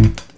Bye.